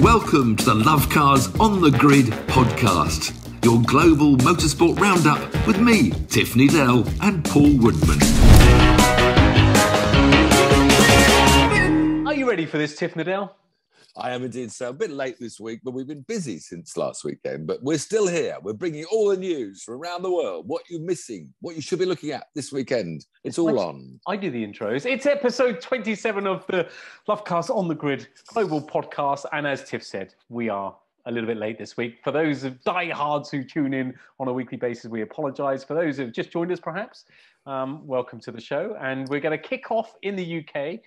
Welcome to the Love Cars on the Grid podcast, your global motorsport roundup with me, Tiff Needell, and Paul Woodman. Are you ready for this, Tiff Needell? I am indeed so. A bit late this week, but we've been busy since last weekend. But we're still here. We're bringing all the news from around the world. What you're missing, what you should be looking at this weekend. It's all on. I do the intros. It's episode 27 of the Lovecars on the Grid global podcast. And as Tiff said, we are a little bit late this week. For those of diehards who tune in on a weekly basis, we apologise. For those who've just joined us, perhaps, um, welcome to the show. And we're going to kick off in the UK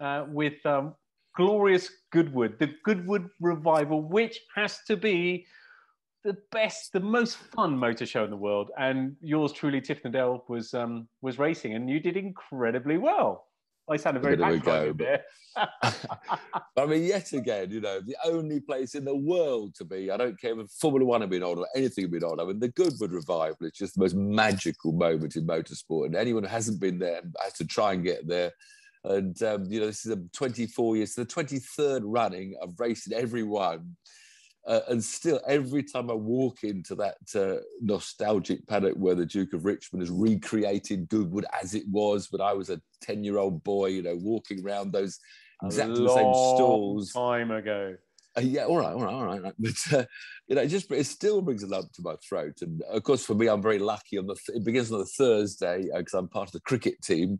uh, with um, glorious Goodwood, the Goodwood revival, which has to be the best, the most fun motor show in the world. And yours truly, Tiff Needell, was um, was racing, and you did incredibly well. I sounded very There we go, patronising there. I mean, yet again, you know, the only place in the world to be. I don't care if Formula One have been on or anything have been on. I mean, the Goodwood revival is just the most magical moment in motorsport, and anyone who hasn't been there has to try and get there. And um, you know, this is a 24 years, the 23rd running. I've raced in every one. Uh, and still, every time I walk into that uh, nostalgic paddock where the Duke of Richmond has recreated Goodwood as it was when I was a 10 year old boy, you know, walking around those exactly the same long stalls. Time ago. Uh, yeah, all right, all right, all right. right. But uh, you know, it just it still brings a lump to my throat. And of course, for me, I'm very lucky. On the th- it begins on the Thursday because I'm part of the cricket team.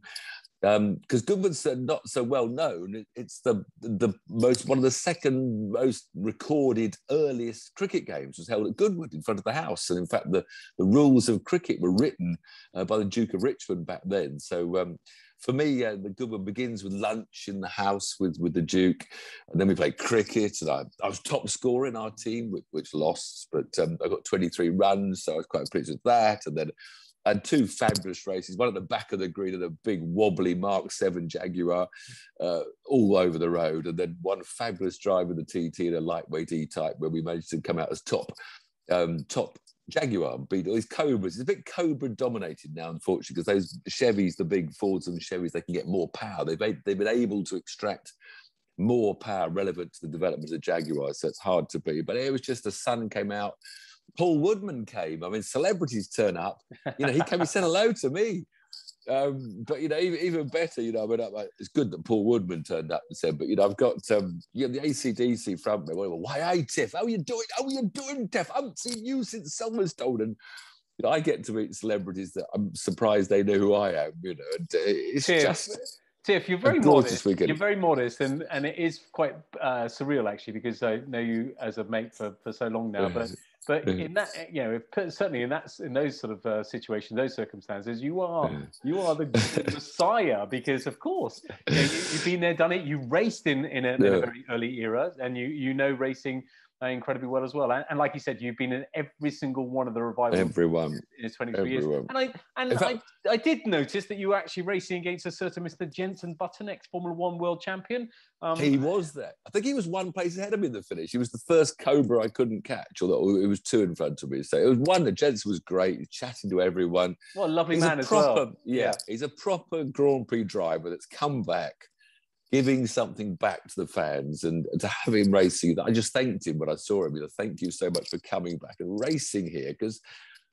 Because Goodwood's uh, not so well known. It's the the most one of the second most recorded earliest cricket games was held at Goodwood in front of the house. And in fact, the the rules of cricket were written uh, by the Duke of Richmond back then. So. Um, for me, uh, the Goodwood begins with lunch in the house with, with the Duke, and then we played cricket. And I, I was top scorer in our team, which, which lost, but um, I got 23 runs, so I was quite pleased with that. And then Had two fabulous races, one at the back of the green and a big wobbly Mark 7 Jaguar uh, all over the road, and then one fabulous drive with the TT in a lightweight E-type where we managed to come out as top um, top Jaguar beat all these Cobras. It's a bit Cobra dominated now, unfortunately, because those Chevys, the big Fords and Chevys, they can get more power. They've, they've been able to extract more power relevant to the development of Jaguars, so it's hard to beat. But it was just the sun came out. Paul Woodman came. I mean, celebrities turn up. You know, he came. He said hello to me. Um, but you know, even, even better, you know, I mean, I- it's good that Paul Woodman turned up and said, but you know, I've got um, you know, the ACDC front man. Well, why, hey Tiff, how are you doing? How are you doing, Tiff? I haven't seen you since Silverstone, and you know, I get to meet celebrities that I'm surprised they know who I am. You know, and uh, it's Tiff, just Tiff, you're very modest. weekend. You're very modest, and, and it is quite uh, surreal actually because I know you as a mate for, for so long now. But but Yeah. in that you know if- certainly in that in those sort of uh, situations, those circumstances, you are Yeah. you are the messiah because of course you know, you, have been there, done it. You raced in in a, in a very early era, and you you know racing. Incredibly well as well, and, and like you said, you've been in every single one of the revivals everyone. in his 23 years. And I and In fact- I, I did notice that you were actually racing against a certain Mr. Jenson Button, ex Formula One world champion. Um, He was there. I think he was one place ahead of me in the finish. He was the first Cobra I couldn't catch, although it was two in front of me. So it was one. The Jenson was great. He's chatting to everyone. what a lovely He's man a as proper, well. yeah, he's a proper Grand Prix driver that's come back, giving something back to the fans, and to have him racing. I just thanked him when I saw him. Know, thank you so much for coming back and racing here because.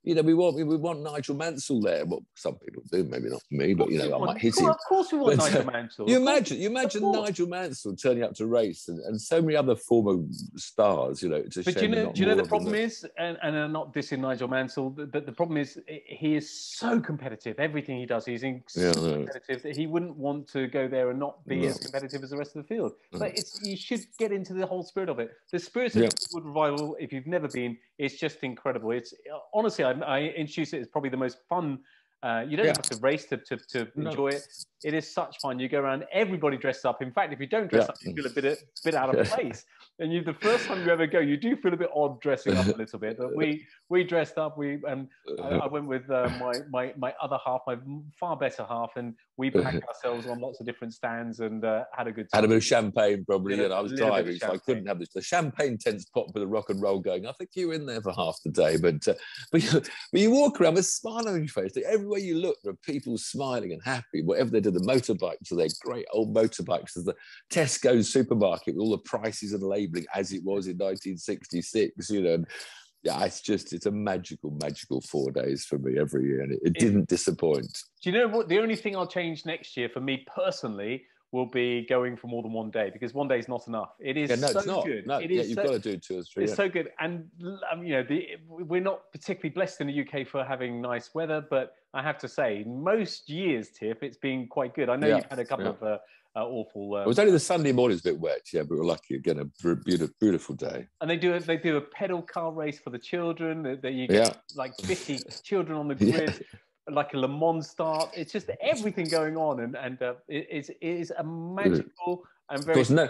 You know, we want we want Nigel Mansell there. Well, some people do, maybe not me, but you know, I Of might hit course- him. Of course, we want But, uh, Nigel Mansell. You imagine, you imagine. Nigel Mansell turning up to race, and, and so many other former stars. You know, it's a But do you know, do you know the problem is, and, and I'm not dissing Nigel Mansell, but the problem is he is so competitive. Everything he does, he's so Yeah, competitive that he wouldn't want to go there and not be No. as competitive as the rest of the field. No. But it's you should get into the whole spirit of it. The spirit of Yeah. Wood Revival, if you've never been, it's just incredible. It's honestly, I, I introduce it as probably the most fun. Uh, you don't Yeah. have to race to, to, to No. enjoy it. It is such fun. You go around, everybody dressed up. In fact, if you don't dress Yeah. up, you feel a bit, bit out of place. And you, the first time you ever go, you do feel a bit odd dressing up a little bit. But we we dressed up. We and I, I went with uh, my my my other half, my far better half, and we packed ourselves on lots of different stands and uh, had a good time. Had a bit of champagne probably, and I was driving, so I couldn't have this. The champagne tents pop with the rock and roll going. I think you were in there for half the day, but uh, but, you, but you walk around with a smile on your face. Everywhere you look, there are people smiling and happy, whatever they do, the motorbikes are there, great old motorbikes. There's the Tesco supermarket with all the prices and labelling as it was in 1966, you know. And yeah, it's just it's a magical, magical four days for me every year, and it, it didn't disappoint. Do you know what? The only thing I'll change next year for me personally will be going for more than one day because one day is not enough. It is yeah, no, so it's not. good. No, it yeah, is you've so, got to do two or three. It's yeah. so good, and um, you know, the, we're not particularly blessed in the UK for having nice weather, but I have to say, most years, Tiff, it's been quite good. I know Yeah, you've had a couple of uh, uh, awful, It um, was only the Sunday morning's a bit wet, yeah, but we're lucky again. A beautiful, beautiful day. and they do a, they do a pedal car race for the children. That, you get Yeah, like fifty children on the Yeah. grid. Like a Le Mans start, it's just everything going on, and and uh, it, it's, it is a magical and of course, no,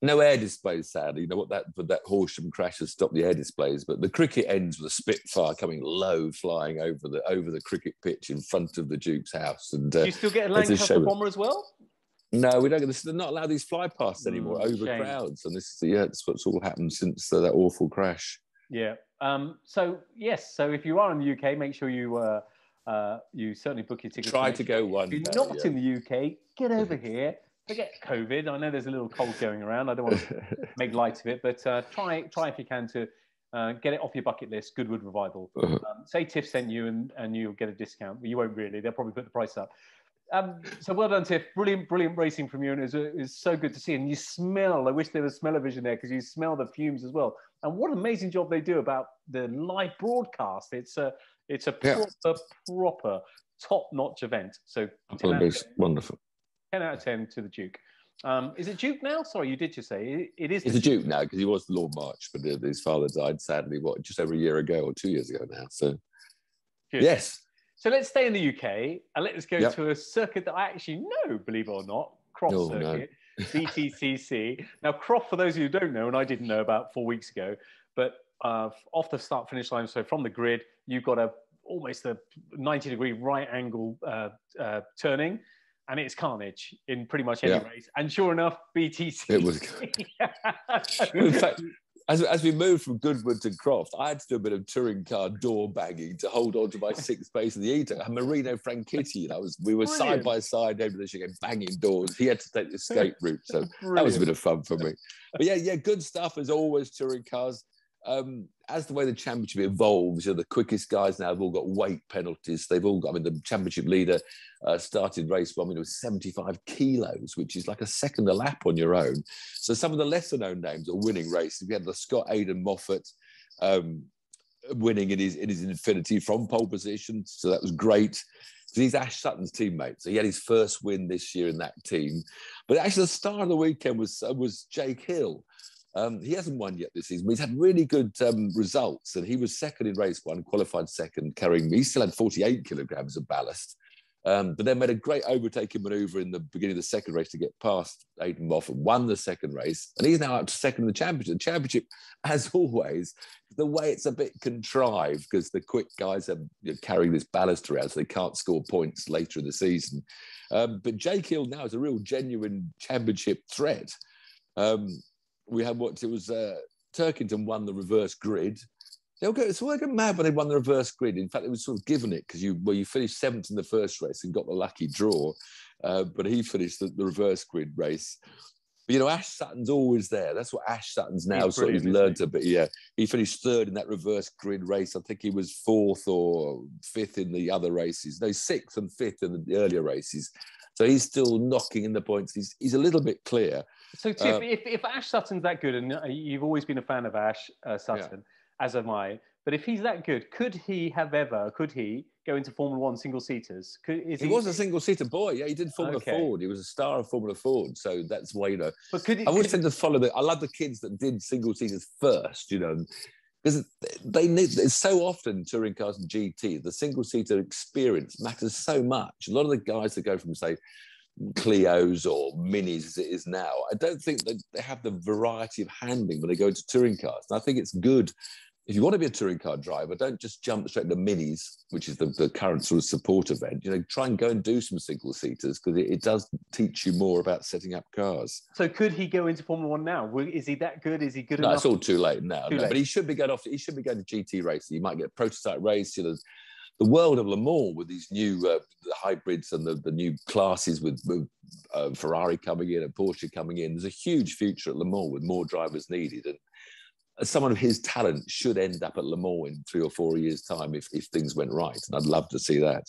no air displays. Sadly, you know what that but that Shoreham crash has stopped the air displays. But the cricket ends with a Spitfire coming low, flying over the over the cricket pitch in front of the Duke's house. And Do uh, you still get a it's a Lancaster bomber as well? No, we don't. This they're not allowed these fly pasts anymore Mm, over shame. crowds. And this is yeah, it's what's all happened since uh, that awful crash. Yeah. Um, so yes. So if you are in the UK, make sure you uh, uh, you certainly book your tickets. Try to go one. If you're not yeah. in the UK, get over here. Forget COVID. I know there's a little cold going around. I don't want to make light of it, but uh, try try if you can to uh, get it off your bucket list. Goodwood Revival. Uh-huh. Um, say Tiff sent you, and, and you'll get a discount. You won't really. They'll probably put the price up. Um, so well done, Tiff. Brilliant, brilliant racing from you, and it's it's so good to see. And you smell. I wish there was smell-o-vision there because you smell the fumes as well. And what an amazing job they do about the live broadcast. It's a it's a Yeah. proper proper top-notch event. So 10 out, of It's wonderful. 10 out of ten to the Duke. Um, is it Duke now? Sorry, you did just say it, it is. The a Duke now because he was the Lord March, but his father died sadly. What just over a year ago or two years ago now. So yes, So let's stay in the UK and let's go Yep. to a circuit that I actually know, believe it or not, Croft Oh, no. Circuit, BTCC. now, Croft, for those of you who don't know, and I didn't know about four weeks ago, but uh, off the start finish line, so from the grid, you've got a almost a 90 degree right angle uh, uh, turning. And it's carnage in pretty much any Yeah. race. And sure enough, BTC. It was- in fact, as, as we moved from Goodwood to Croft, I had to do a bit of touring car door banging to hold on to my sixth space in the E. A Marino Franchitti, and I was we were side by side over the again banging doors. He had to take the escape route, so that was a bit of fun for me. But yeah, yeah, good stuff as always. Touring cars. Um, as the way the championship evolves, you know, the quickest guys now have all got weight penalties. They've all got. I mean, the championship leader uh, started race one. Mean, it was 75 kilos, which is like a second a lap on your own. So some of the lesser known names are winning races. We had the Scott Aiden Moffat um, winning in his in his Infiniti from pole position, so that was great. He's Ash Sutton's teammate, so he had his first win this year in that team. But actually, the star of the weekend was uh, was Jake Hill. Um, he hasn't won yet this season, but he's had really good um, results, and he was second in race one, qualified second, carrying. He still had 48 kilograms of ballast. Um, but then made a great overtaking maneuver in the beginning of the second race to get past Aiden Moffat, won the second race, and he's now up to second in the championship. The championship, as always, the way it's a bit contrived because the quick guys are you know, carrying this ballast around, so they can't score points later in the season. Um, but Jake Hill now is a real genuine championship threat. Um, we had what it was. Uh, Turkington won the reverse grid. They'll go. It's all go mad when they won the reverse grid. In fact, it was sort of given it because you well, you finished seventh in the first race and got the lucky draw, uh, but he finished the, the reverse grid race. But you know, Ash Sutton's always there. That's what Ash Sutton's now He's sort of learned to be. Yeah, he finished third in that reverse grid race. I think he was fourth or fifth in the other races. No, sixth and fifth in the earlier races. So he's still knocking in the points. He's he's a little bit clear. So, Tiff, Uh, if, if Ash Sutton's that good, and uh, you've always been a fan of Ash uh, Sutton, as am I, but if he's that good, could he have ever, could he go into Formula One single seaters? Could, is He was a single seater boy. Yeah, he did Formula Okay. Ford. He was a star of Formula Ford. So that's why, you know, but could he, I always could- tend to follow the. I love the kids that did single seaters first, you know, because they need. It's so often touring cars and GT, the single seater experience matters so much. A lot of the guys that go from say Clios or Minis as it is now, I don't think that they have the variety of handling when they go into touring cars. And I think it's good. If you want to be a touring car driver, don't just jump straight into minis, which is the, the current sort of support event. You know, try and go and do some single seaters because it, it does teach you more about setting up cars. so could he go into Formula One now? Is he that good? Is he good No, enough? it's all too late now. Too no, late. but he should be going off. He should be going to GT racing. He might get a prototype race. You know, the world of Le Mans with these new uh, hybrids and the, the new classes with, with uh, Ferrari coming in and Porsche coming in. There's a huge future at Le Mans with more drivers needed. And someone of his talent should end up at Le Mans in three or four years' time if, if things went right. And I'd love to see that.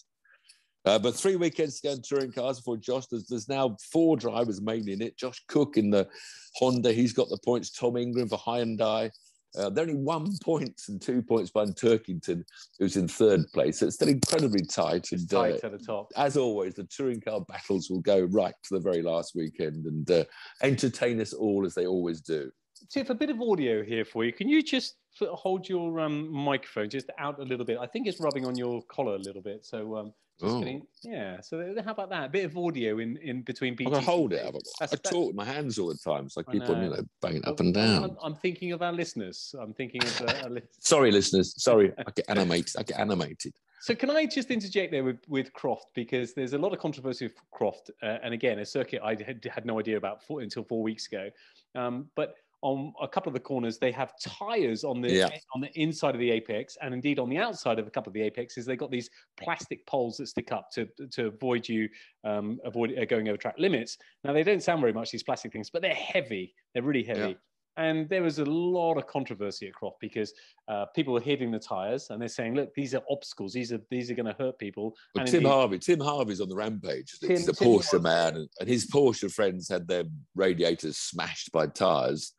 Uh, but three weekends to go in touring cars for Josh. There's, there's now four drivers mainly in it. Josh Cook in the Honda, he's got the points. Tom Ingram for Hyundai. Uh, they're only one points and two points behind Turkington, who's in third place. So it's still incredibly tight. It's and, tight uh, at the top. As always, the touring car battles will go right to the very last weekend and uh, entertain us all as they always do. Tiff, a bit of audio here for you. Can you just hold your um, microphone just out a little bit? I think it's rubbing on your collar a little bit. So um. Getting, yeah. So how about that? A bit of audio in, in between beats. I hold it. I, I talk with my hands all the time, so I keep I on, you know, banging up and down. I'm, I'm, thinking of our listeners. I'm thinking of. Uh, li- Sorry, listeners. Sorry, I get animated. I get animated. So can I just interject there with, with Croft because there's a lot of controversy with Croft, uh, and again, a circuit I had, had no idea about for, until four weeks ago. Um, but on a couple of the corners they have tires on the yeah. on the inside of the apex and indeed on the outside of a couple of the apexes they've got these plastic poles that stick up to to avoid you um, avoid uh, going over track limits now they don't sound very much these plastic things but they're heavy they're really heavy yeah. And there was a lot of controversy at Croft because uh, people were hitting the tires and they're saying, "Look, these are obstacles. These are these are going to hurt people." But Tim indeed, Harvey, Tim Harvey's on the rampage. Tim, He's a Tim Porsche man, and, and his Porsche friends had their radiators smashed by tires.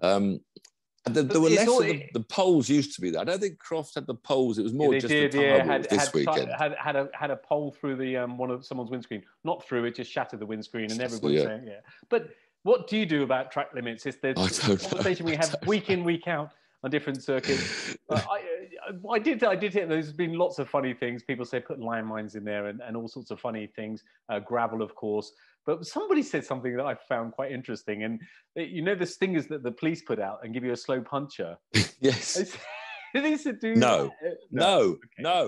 Um, there, there were less all, of the, the, poles used to be there. I don't think Croft had the polls. It was more yeah, just did, the yeah, had, this had, weekend. Had, had a had a pole through the um, one of someone's windscreen. Not through it, just shattered the windscreen, and everybody yeah. saying yeah. But what do you do about track limits? It's the conversation we have week in week out on different circuits. uh, I, I did, I did hit. There's been lots of funny things. People say put landmines in there and, and all sorts of funny things. Uh, gravel, of course. But somebody said something that I found quite interesting. And you know the stingers that the police put out and give you a slow puncher. yes. they said do no, that. no, no, okay. no.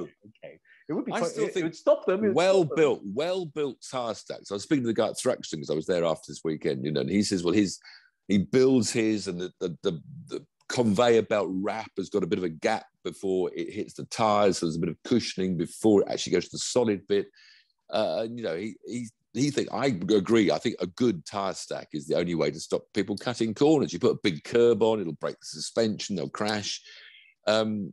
Okay. It would be. Quite, I still it, think it would stop them. well stop built, them. well built tire stacks. I was speaking to the guy at Thruxton because I was there after this weekend. You know, and he says, well, his he builds his and the the, the, the conveyor belt wrap has got a bit of a gap before it hits the tires. So there's a bit of cushioning before it actually goes to the solid bit. Uh, you know, he, he, he think I agree. I think a good tire stack is the only way to stop people cutting corners. You put a big curb on, it'll break the suspension, they'll crash. Um,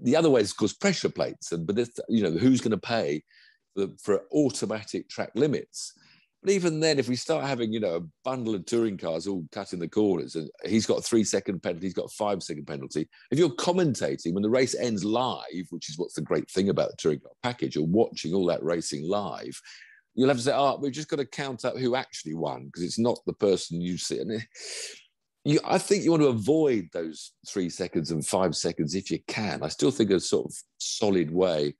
the other way is, of course, pressure plates. And but this, you know, who's going to pay for, for automatic track limits? But even then, if we start having, you know, a bundle of touring cars all cutting the corners, and he's got a three second penalty, he's got a five second penalty. If you're commentating when the race ends live, which is what's the great thing about the touring car package, you're watching all that racing live. You'll have to say, oh, we've just got to count up who actually won because it's not the person you see. And you, I think you want to avoid those three seconds and five seconds if you can. I still think a sort of solid way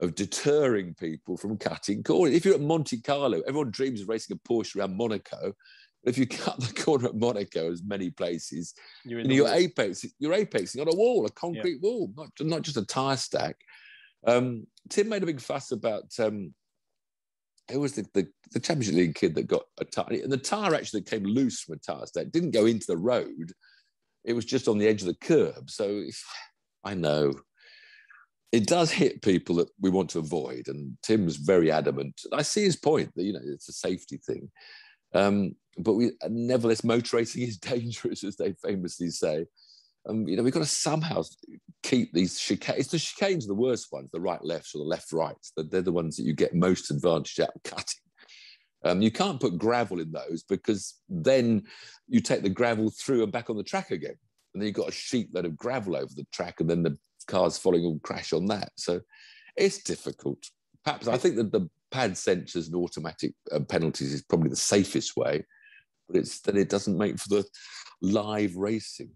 of deterring people from cutting corners. If you're at Monte Carlo, everyone dreams of racing a Porsche around Monaco. But if you cut the corner at Monaco, as many places, you're in your apex, you're apexing on a wall, a concrete yeah. wall, not, not just a tire stack. Um, Tim made a big fuss about um, it was the, the, the, Championship League kid that got a tire, and the tire actually came loose from a tire stack. Didn't go into the road; it was just on the edge of the curb. So I know it does hit people that we want to avoid. And Tim's very adamant. I see his point that, you know, it's a safety thing. Um, but we, nevertheless, motor racing is dangerous, as they famously say. Um, you know, we've got to somehow keep these chicanes. The chicanes the worst ones, the right lefts or the left rights. They're the ones that you get most advantage out of cutting. Um, you can't put gravel in those because then you take the gravel through and back on the track again. And then you've got a sheet load of gravel over the track, and then the cars following will crash on that. So it's difficult. Perhaps I think that the pad sensors and automatic uh, penalties is probably the safest way, but it's that it doesn't make for the live racing.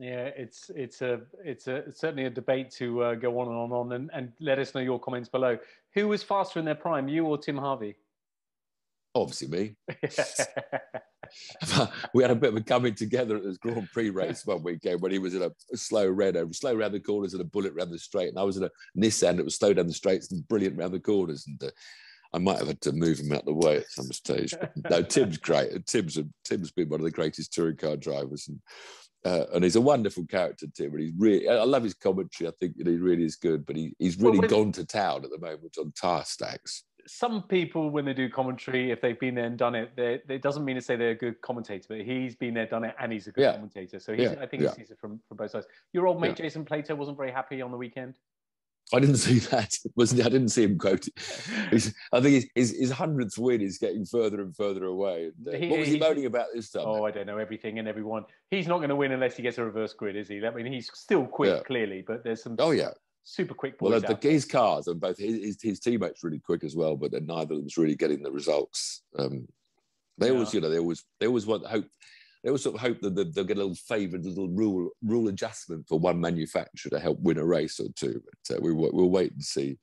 Yeah, it's it's a it's a it's certainly a debate to uh, go on and on and on, and, and let us know your comments below. Who was faster in their prime, you or Tim Harvey? Obviously, me. we had a bit of a coming together at this Grand Prix race one weekend when he was in a, a slow red over, slow around the corners and a bullet around the straight. And I was in a Nissan that was slow down the straights and brilliant around the corners. And uh, I might have had to move him out the way at some stage. But no, Tim's great. Tim's a, Tim's been one of the greatest touring car drivers. And uh, and he's a wonderful character, Tim. And he's really, I love his commentary. I think he really is good. But he, he's really well, gone to town at the moment on tire stacks. Some people, when they do commentary, if they've been there and done it, it doesn't mean to say they're a good commentator. But he's been there, done it, and he's a good yeah. commentator. So yeah. I think yeah. he sees it from, from both sides. Your old mate Jason Plato wasn't very happy on the weekend. I didn't see that. Wasn't I didn't see him quoted. I think his, his, hundredth win is getting further and further away. And, uh, he, what was he moaning about this time? Oh, I don't know everything and everyone. He's not going to win unless he gets a reverse grid, is he? I mean, he's still quick, yeah. clearly, but there's some. Oh yeah. Super quick. Well, the, his cars and both his, his teammates really quick as well, but neither of them's really getting the results. Um, they yeah. always, you know, they always they always want hope they always sort of hope that they'll get a little favoured little rule rule adjustment for one manufacturer to help win a race or two. But uh, we, we'll wait and see.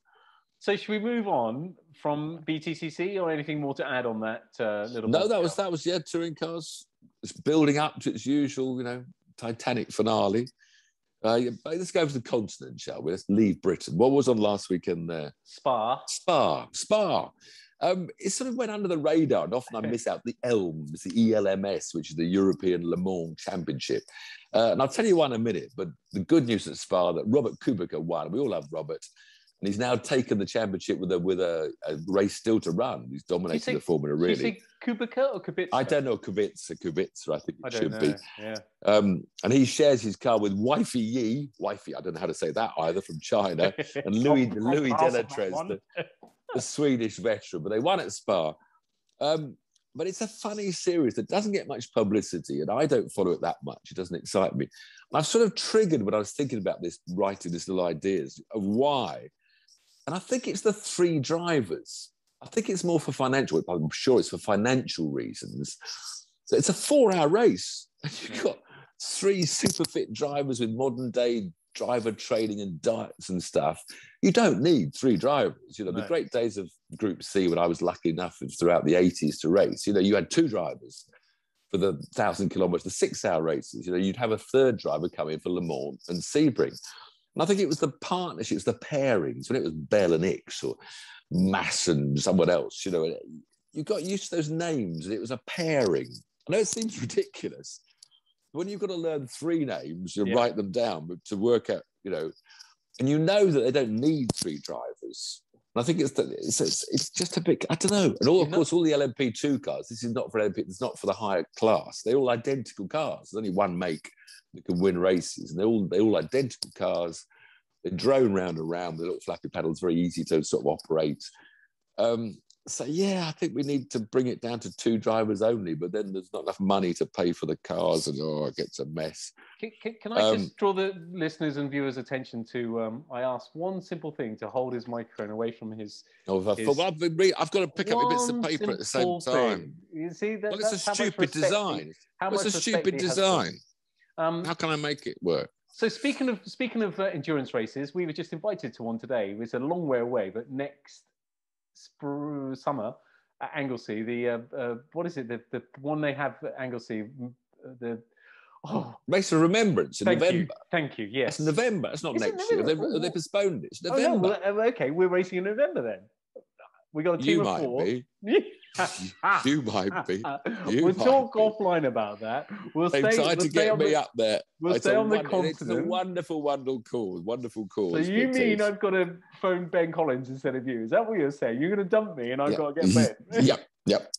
So should we move on from BTCC or anything more to add on that uh, little? No, that was that was yeah, touring cars. It's building up to its usual, you know, Titanic finale. Uh, let's go to the continent, shall we? Let's leave Britain. What was on last weekend there? Spa. Spa. Spa. Um, it sort of went under the radar, and often I miss out the ELMS, the ELMS, which is the European Le Mans Championship. Uh, and I'll tell you one in a minute, but the good news at Spa that Robert Kubica won. We all love Robert. And he's now taken the championship with a with a, a race still to run. He's dominating the Formula really. Did you Kubica or Kubica? I don't know Kubica, Kubica, I think it I should know. be. Yeah. Um, and he shares his car with Wifey Yi, Wifey, I don't know how to say that either, from China, and Louis Louis Delétraz, the, the Swedish veteran, but they won at Spa. Um, but it's a funny series that doesn't get much publicity, and I don't follow it that much. It doesn't excite me. And I've sort of triggered when I was thinking about this, writing this little ideas of why. And I think it's the three drivers. I think it's more for financial. I'm sure it's for financial reasons. So it's a four-hour race, and you've got three super fit drivers with modern day driver training and diets and stuff, you don't need three drivers. You know, no. the great days of Group C when I was lucky enough throughout the 80s to race, you know, you had two drivers for the thousand kilometers, the six hour races. You know, you'd have a third driver come in for Le Mans and Sebring. And I think it was the partnerships, the pairings, when it was Bell and Ickx or Mass and someone else, you know, you got used to those names and it was a pairing. I know it seems ridiculous, when you've got to learn three names, you yeah. write them down to work out, you know, and you know that they don't need three drivers. And I think it's, the, it's, it's, it's just a bit, I don't know. And all, of course, all the LMP2 cars, this is not for LMP, it's not for the higher class. They're all identical cars. There's only one make that can win races, and they're all, they're all identical cars. They drone round and round with little flappy paddles, very easy to sort of operate. Um, so yeah, I think we need to bring it down to two drivers only. But then there's not enough money to pay for the cars, and oh, it gets a mess. Can, can, can I um, just draw the listeners and viewers' attention to? Um, I asked one simple thing to hold his microphone away from his. Oh, his, I've, I've, got to pick up bits of paper at the same time. Thing. You see that? Well, it's a stupid design. How it's a stupid design. Um, how can I make it work? So speaking of speaking of uh, endurance races, we were just invited to one today. It's a long way away, but next spr- summer at Anglesey. The uh, uh, what is it? The the one they have at Anglesey. The oh, race of remembrance in thank November. You. Thank you. Yes, it's November. It's not is next it year. They, they, postponed it. It's November. Oh, no. well, okay, we're racing in November then. We got a team you of four. Be. you might be. You we'll talk be. offline about that. We'll they stay, tried we'll to get me the, up there. We'll it's stay on the continent. It's a wonderful, wonderful cause. Wonderful cause. So you mean I've got to phone Ben Collins instead of you? Is that what you're saying? You're going to dump me and I've yep. got to get mm-hmm. Ben? yep, yep.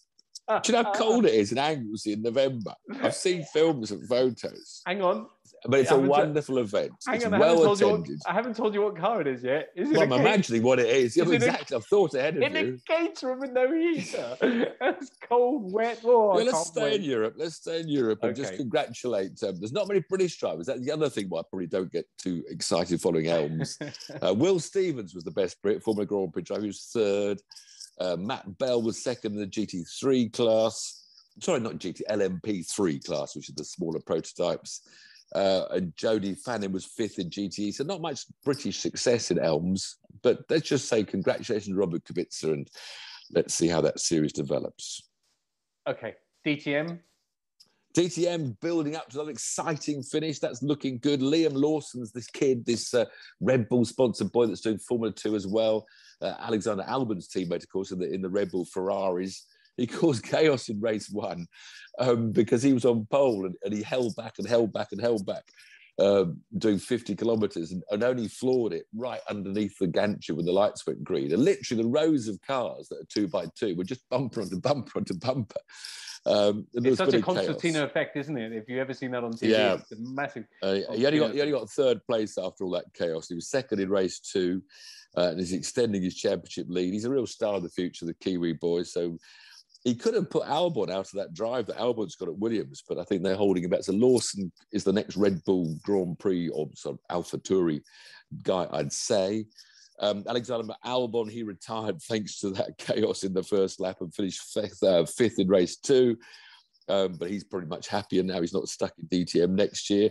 Do you know how cold it is in Anglesey in November? I've seen films and photos. Hang on. But it's a wonderful t- event. Hang it's on, well attended. What, I haven't told you what car it is yet. Is well, I'm imagining what it is. Yeah, exactly. i I've thought ahead of in you. In a gator with no heater. it's cold, wet. Oh, well, let's stay wait. in Europe. Let's stay in Europe and just congratulate. Um, there's not many British drivers. That's the other thing why I probably don't get too excited following Elms. uh, Will Stevens was the best Brit, Formula Grand Prix driver. He was third. Uh, Matt Bell was second in the GT3 class. Sorry, not GT, LMP3 class, which is the smaller prototypes. Uh, and Jody Fanning was fifth in GTE. So not much British success in Elms, but let's just say congratulations, Robert Kubica, and let's see how that series develops. Okay, DTM. DTM building up to an exciting finish. That's looking good. Liam Lawson's this kid, this uh, Red Bull sponsored boy that's doing Formula Two as well. Uh, Alexander Albon's teammate, of course, in the in the Red Bull Ferraris. he caused chaos in race one um, because he was on pole and, and, he held back and held back and held back, um, doing 50 kilometres and, and, only floored it right underneath the gantry when the lights went green. And literally, the rows of cars that are two by two were just bumper onto bumper onto bumper. Um, it's such a concertina effect, isn't it? If you ever seen that on TV, yeah. it's a massive. Uh, he, only got, he only got third place after all that chaos. He was second in race two uh, and he's extending his championship lead. He's a real star of the future, the Kiwi boy. So he could have put Albon out of that drive that Albon's got at Williams, but I think they're holding him back. So Lawson is the next Red Bull Grand Prix or sort of AlphaTauri guy, I'd say. Um, Alexander Albon, he retired thanks to that chaos in the first lap and finished fifth, uh, fifth in race two. Um, but he's pretty much happier now. He's not stuck in DTM next year.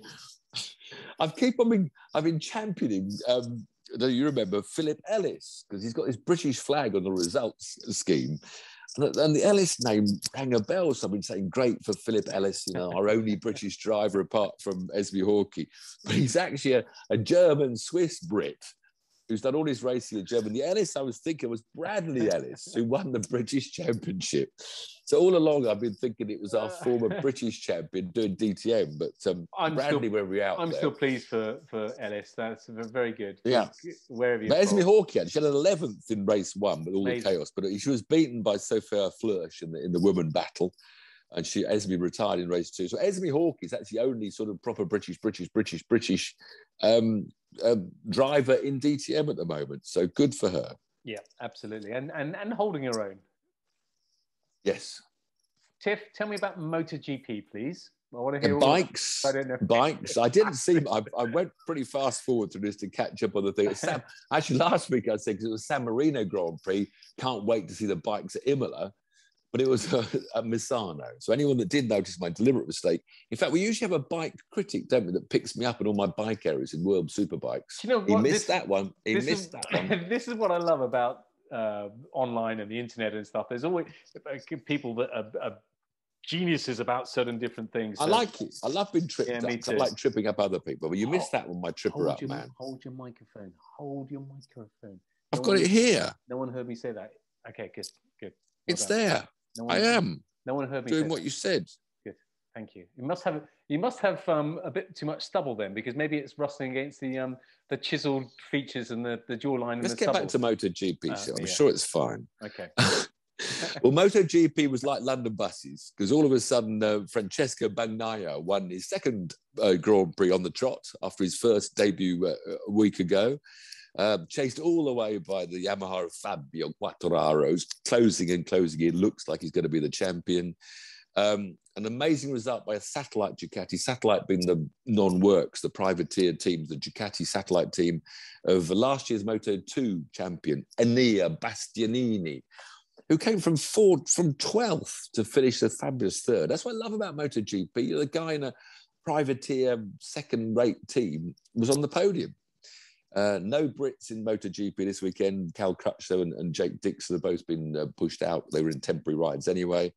I've keep on being, I've been championing. Um, do you remember Philip Ellis because he's got his British flag on the results scheme, and the Ellis name rang a bell. So I've been saying, great for Philip Ellis, you know, our only British driver apart from Esmee Hawkey. But he's actually a, a German Swiss Brit who's done all his racing in Germany. The Ellis I was thinking was Bradley Ellis, who won the British Championship. So all along I've been thinking it was our former British champion doing DTM, but um, I'm Bradley still, were we out I'm there. still pleased for, for Ellis. That's very good. Yeah. Where have you But Esmee Hawkey, she had an 11th in race one with all Amazing. the chaos, but she was beaten by Sophia Flörsch in the, in the women battle and she Esmee retired in race two. So Esmee Hawke is actually the only sort of proper British, British, British, British um, uh, driver in DTM at the moment. So good for her. Yeah, absolutely, and and and holding her own. Yes. Tiff, tell me about MotoGP, please. I want to hear bikes. I don't know. Bikes. I didn't see. I, I, went pretty fast forward through this to catch up on the thing. Sam, actually, last week I said because it was San Marino Grand Prix. Can't wait to see the bikes at Imola but it was a, a Misano. So anyone that did notice my deliberate mistake, in fact, we usually have a bike critic, don't we, that picks me up in all my bike errors in World Superbikes. You know what? He missed this, that one. He missed is, that one. this is what I love about uh, online and the internet and stuff. There's always people that are, are geniuses about certain different things. So. I like it. I love being tripped yeah, up. I like tripping up other people. But you missed that one, my tripper up, your, man. Hold your microphone. Hold your microphone. I've got it here. No one heard me say that. Okay, good, good. Well it's done. there. No one, I am. No one heard me doing what you said. Good, thank you. You must have you must have um, a bit too much stubble then, because maybe it's rustling against the um, the chiseled features and the, the jawline. Let's get stubble. back to MotoGP. Uh, so I'm yeah. sure it's fine. Okay. well, MotoGP was like London buses because all of a sudden uh, Francesco Bagnaia won his second uh, Grand Prix on the trot after his first debut uh, a week ago. Um, chased all the way by the Yamaha Fabio Quartararo, closing and closing in. Looks like he's going to be the champion. Um, an amazing result by a satellite Ducati, satellite being the non-works, the privateer team, the Ducati satellite team of last year's Moto 2 champion, Enea Bastianini, who came from fourth, from 12th to finish the fabulous third. That's what I love about MotoGP. The guy in a privateer second-rate team was on the podium. Uh, no Brits in MotoGP this weekend. Cal Crutchlow and, and Jake Dixon have both been uh, pushed out. They were in temporary rides anyway.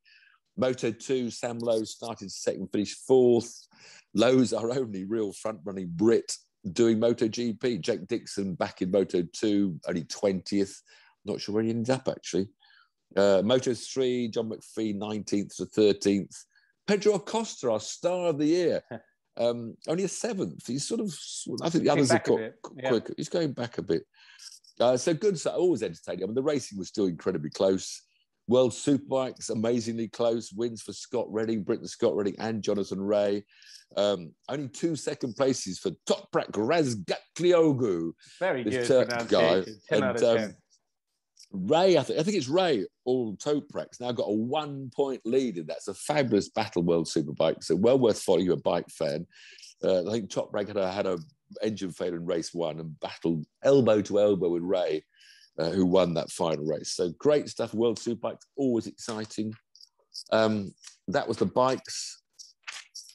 Moto 2, Sam Lowes started second, finished fourth. Lowe's our only real front running Brit doing MotoGP. Jake Dixon back in Moto 2, only 20th. Not sure where he ended up actually. Uh, Moto 3, John McPhee, 19th to 13th. Pedro Acosta, our star of the year, Um, only a seventh. He's sort of. I think the others are quick. Yeah. He's going back a bit. Uh, so good. So always entertaining. I mean, the racing was still incredibly close. World Superbikes amazingly close. Wins for Scott Redding, Britain Scott Redding, and Jonathan Rea. Um, only two second places for Toprak Razgatlioglu. Very good Turk guy. 10 and, out of 10. Um, Rea, I think, I think it's Rea all Toprak's now got a one point lead, and that's a fabulous battle world superbike. So well worth following. You're a bike fan. Uh, I think Toprak had a, had a engine failure in race one and battled elbow to elbow with Rea, uh, who won that final race. So great stuff. World Superbikes always exciting. Um, that was the bikes.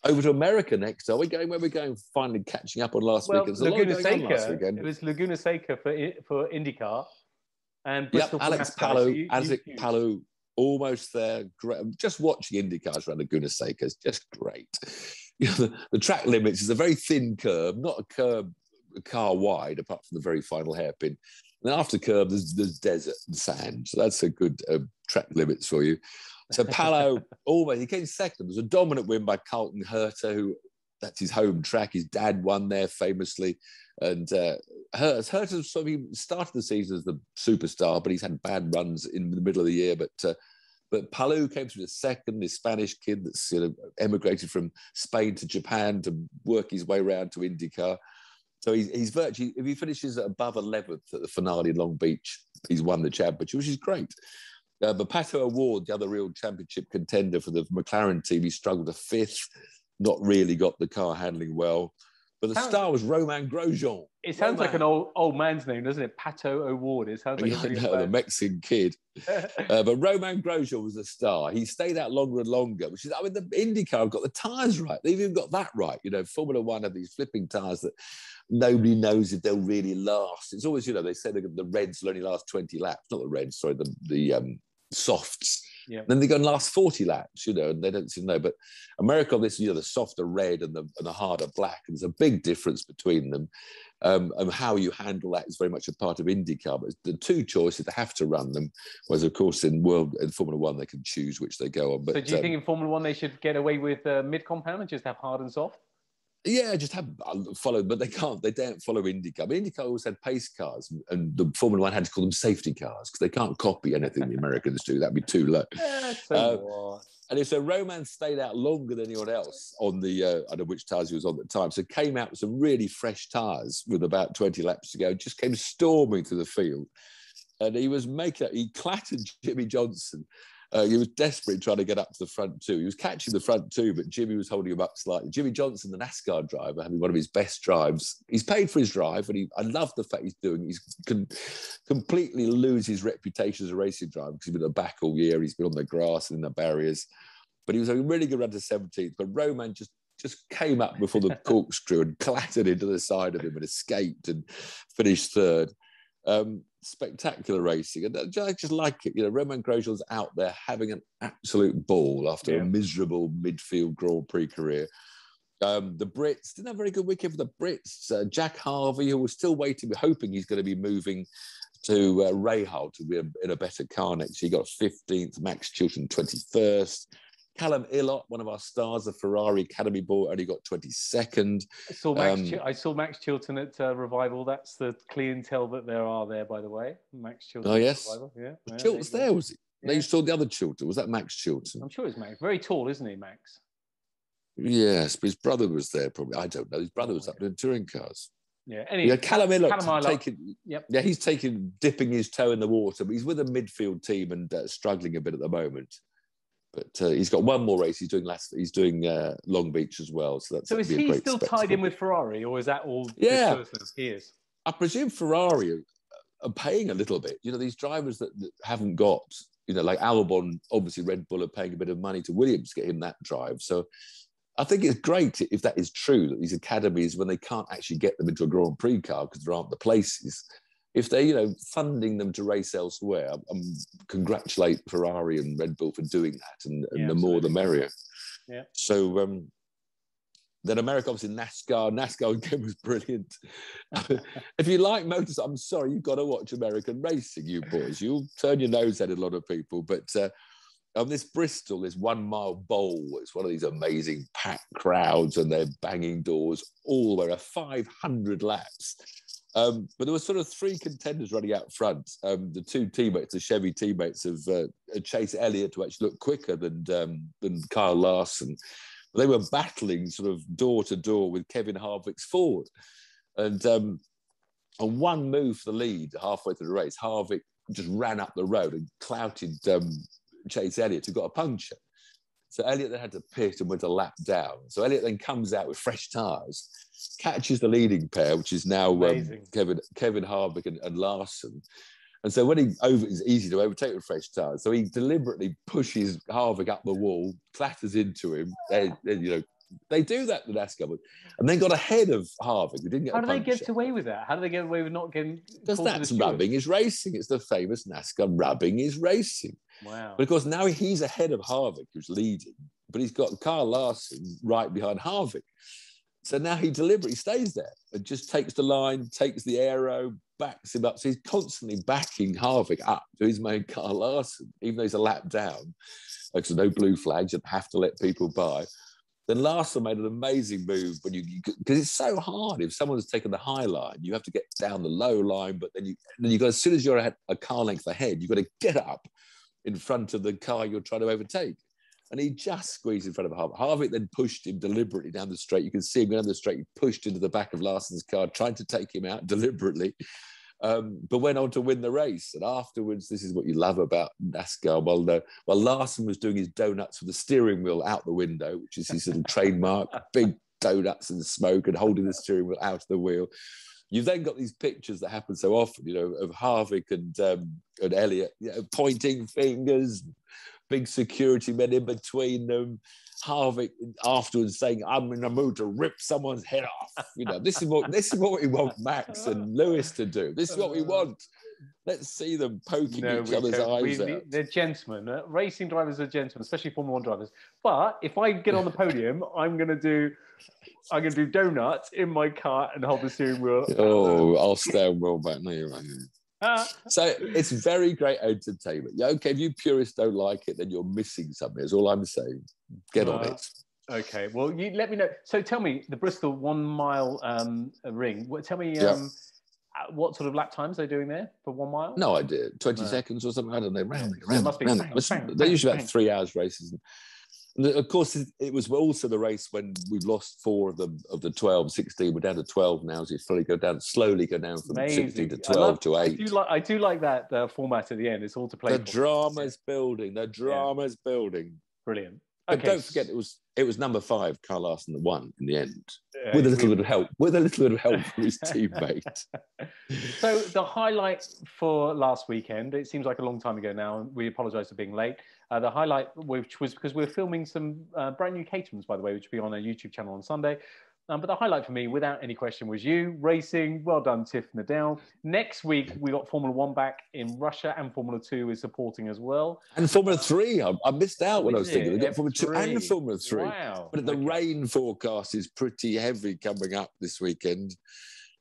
Over to America next. Are we going where we're going? Finally catching up on last well, weekend. Laguna Seca. It was Laguna Seca for for IndyCar. And Bristol yep, Alex Palou, so Alex Palou, almost there. Just watching IndyCars around Laguna Seca is just great. You know, the, the, track limits is a very thin curb, not a curb a car wide, apart from the very final hairpin. And after curb, there's, there's desert and sand. So that's a good uh, track limits for you. So Palou always he came second. It was a dominant win by Colton Herta, who that's his home track. His dad won there famously, and uh, Herta sort of, he started the season as the superstar, but he's had bad runs in the middle of the year. But uh, but Palou came through the second, this Spanish kid that's you know, emigrated from Spain to Japan to work his way around to IndyCar. So he's, he's virtually, if he finishes above 11th at the finale in Long Beach, he's won the championship, which is great. Uh, but Pato O'Ward, the other real championship contender for the McLaren team, he struggled a fifth, not really got the car handling well. But the Sounds- star was Romain Grosjean. It sounds like an old old man's name, doesn't it? Pato O'Ward. It sounds like Yeah, a I know, the. Mexican kid. Uh, but Romain Grosjean was a star. He stayed out longer and longer, which is, I mean, the IndyCar have got the tyres right. They've even got that right. You know, Formula One have these flipping tyres that nobody knows if they'll really last. It's always, you know, they say the, the Reds will only last 20 laps. Not the Reds, sorry, the, the um, softs. Yeah. Then they go and last 40 laps, you know, and they don't seem to know. But America, this, you know, the softer red and the, and the harder black. And there's a big difference between them. Um, and how you handle that is very much a part of IndyCar. But the two choices, they have to run them. Whereas, of course, in World in Formula One, they can choose which they go on. But so do you um, think in Formula One they should get away with uh, mid compound and just have hard and soft? Yeah, just have uh, follow, but they can't. They don't follow IndyCar. But IndyCar always had pace cars, and the Formula One had to call them safety cars because they can't copy anything the Americans do. That'd be too low. Yeah, Uh. And if so, Romain stayed out longer than anyone else on the, uh, I don't know which tyres he was on at the time. So came out with some really fresh tyres with about 20 laps to go, just came storming through the field. And he was making, he clattered Jimmie Johnson. Uh, he was desperate trying to get up to the front two. He was catching the front two, but Jimmy was holding him up slightly. Jimmie Johnson, the NASCAR driver, having one of his best drives. He's paid for his drive, and he, I love the fact he's doing. He's can completely lose his reputation as a racing driver because he's been at the back all year. He's been on the grass and in the barriers, but he was a really good run to 17th. But Romain just just came up before the corkscrew and clattered into the side of him and escaped and finished third. Um, spectacular racing, and I just like it. You know, Romain Grosjean's out there having an absolute ball after Yeah. a miserable midfield Grand Prix career. Um, the Brits didn't have a very good weekend for the Brits. Uh, Jack Harvey, who was still waiting, hoping he's going to be moving to uh, Rahal to be a, in a better car next year. He got 15th, Max Chilton 21st. Callum Ilott, one of our stars, the Ferrari Academy boy, only got 22nd. I saw Max. um, Chil- I saw Max Chilton at uh, Revival. That's the clientele that there are there, by the way. Max Chilton. Oh, yes. Revival. Yeah. yeah Chilton's there. was he? No, Yeah. you saw the other Chilton. Was that Max. Chilton? I'm sure it's Max. Very tall, isn't he, Max? Yes, but his brother was there probably. I don't know. His brother Oh, was up okay. doing touring cars. Yeah. Anyway, Yeah, Callum Ilott. taking. Yep. Yeah, he's taking dipping his toe in the water, but he's with a midfield team and uh, struggling a bit at the moment. But uh, he's got one more race. He's doing last. He's doing uh, Long Beach as well. So that's So is he still tied in with Ferrari, or is that all? Yeah. He is. I presume Ferrari are, are paying a little bit. You know, these drivers that, that haven't got, you know, like Albon, obviously Red Bull are paying a bit of money to Williams to get him that drive. So I think it's great if that is true that these academies, when they can't actually get them into a Grand Prix car because there aren't the places, if they're, you know, funding them to race elsewhere, I um, congratulate Ferrari and Red Bull for doing that. And, and Yeah, the more, the merrier. Yeah. So, um, then America, obviously NASCAR. NASCAR again was brilliant. if you like motors, I'm sorry, you've got to watch American racing, you boys. You'll turn your nose at a lot of people. But uh, on this Bristol, this one mile bowl, it's one of these amazing packed crowds and they're banging doors all the way 500 laps. Um, but there were sort of three contenders running out front. Um, the two teammates, the Chevy teammates of uh, Chase Elliott, who actually looked quicker than um, than Kyle Larson. They were battling sort of door to door with Kevin Harvick's Ford, and um, on one move for the lead halfway through the race, Harvick just ran up the road and clouted um, Chase Elliott, who got a puncture. So Elliot then had to pit and went a lap down. So Elliot then comes out with fresh tyres, catches the leading pair, which is now um, Kevin Kevin Harvick and, and Larson. And so when he over, it's easy to overtake with fresh tyres. So he deliberately pushes Harvick up the wall, clatters into him. They, you know, they do that the NASCAR, but- and then got ahead of Harvick, who didn't get How do they get away with that? How do they get away with not getting? Because that's rubbing is racing. It's the famous NASCAR rubbing is racing. Wow. But of course, now he's ahead of Harvick, who's leading, but he's got Carl Larson right behind Harvick. So now he deliberately stays there and just takes the line, takes the aero, backs him up. So he's constantly backing Harvick up to his main car, Larson, even though he's a lap down. Because there's no blue flags, you have to let people by. Then Larson made an amazing move when you because it's so hard. If someone's taken the high line, you have to get down the low line, but then you then you got as soon as you're a car length ahead, you've got to get up in front of the car you're trying to overtake. And he just squeezed in front of Harvick. Harvick then pushed him deliberately down the straight. You can see him down the straight. He pushed into the back of Larson's car, trying to take him out deliberately um, but went on to win the race. And afterwards, this is what you love about NASCAR. While, the, while Larson was doing his donuts with the steering wheel out the window, which is his sort of trademark, big donuts and smoke and holding the steering wheel out of the wheel. You've then got these pictures that happen so often, you know, of Harvick and um, and Elliott, you know, pointing fingers, big security men in between them. Harvick afterwards saying, "I'm in a mood to rip someone's head off." You know, this is what this is what we want Max and Lewis to do. This is what we want. Let's see them poking no, each other's eyes we, out. They're gentlemen. Uh, racing drivers are gentlemen, especially Formula One drivers. But if I get on the podium, I'm going to do. I'm going to do donuts in my car and hold the steering wheel. Oh, I'll stand well back. No, you're right. so it's very great entertainment. Yeah, okay, if you purists don't like it, then you're missing something. That's all I'm saying. Get uh, on it. Okay, well, you let me know. So tell me, the Bristol one mile um, ring. Tell me, um, uh, what sort of lap times they're doing there for one mile? No idea. Twenty no. seconds or something. I don't know. Round, round, must be round. Bang, bang, they're usually about three hours races. And of course, it was also the race when we lost four of the of the 12, 16. We're down to 12 now. So you slowly go down, slowly go down from Amazing. 16 to 12 love, to 8. I do like, I do like that uh, format at the end. It's all to play. The drama's building. The drama's yeah. building. Brilliant. But okay. don't forget, it was it was number five, Kyle Larson, that won in the end, with a little bit of help, with a little bit of help from his teammate. so the highlight for last weekend, it seems like a long time ago now, and we apologise for being late. Uh, the highlight, which was because we are filming some uh, brand new Caterhams, by the way, which will be on our YouTube channel on Sunday. Um, but the highlight for me, without any question, was you racing. Well done, Tiff Needell. Next week, we got Formula One back in Russia, and Formula Two is supporting as well. And Formula Three, I, I missed out when I was thinking. They got Formula Two and Formula Three. Wow. But the okay. rain forecast is pretty heavy coming up this weekend.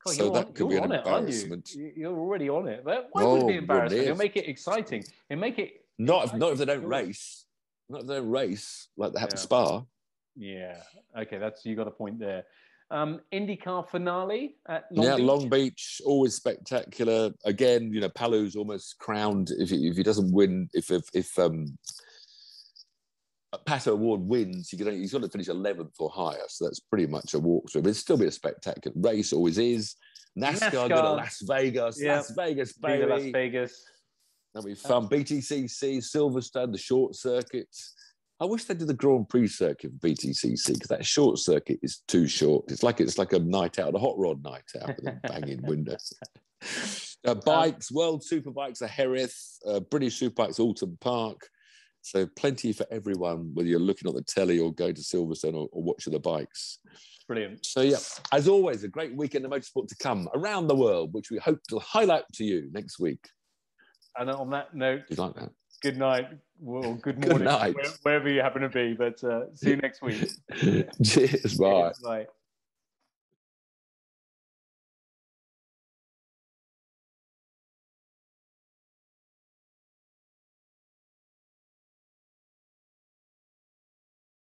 God, so that on, could be an embarrassment. It, you're already on it. But why oh, would it be embarrassing? It'll make it exciting. It'll make it. Not if, not if they don't race. Not if they don't race like they have yeah. Spa. Yeah. Okay, that's you got a point there. Um, IndyCar finale at Long yeah, Beach. Long Beach, always spectacular. Again, you know, Palou's almost crowned if he, if he doesn't win. If if, if um, a Pato O'Ward wins, he can he's got to finish 11th or higher. So that's pretty much a walkthrough. But it's still be a spectacular race, always is. NASCAR, NASCAR. to Las Vegas, yeah. Las Vegas, baby. Las Vegas. That'll be fun. BTCC, Silverstone, the short circuits. I wish they did the Grand Prix circuit for BTCC because that short circuit is too short. It's like it's like a night out, a hot rod night out with a banging windows. Uh, bikes, World Superbikes are Jerez, uh, British Superbikes Oulton Park. So plenty for everyone, whether you're looking at the telly or going to Silverstone or, or watching the bikes. Brilliant. So yeah, as always, a great weekend of motorsport to come around the world, which we hope to highlight to you next week. And on that note, you like that? Good night. Well, good morning, good night. wherever you happen to be. But uh, see you next week. Cheers. Bye. Bye.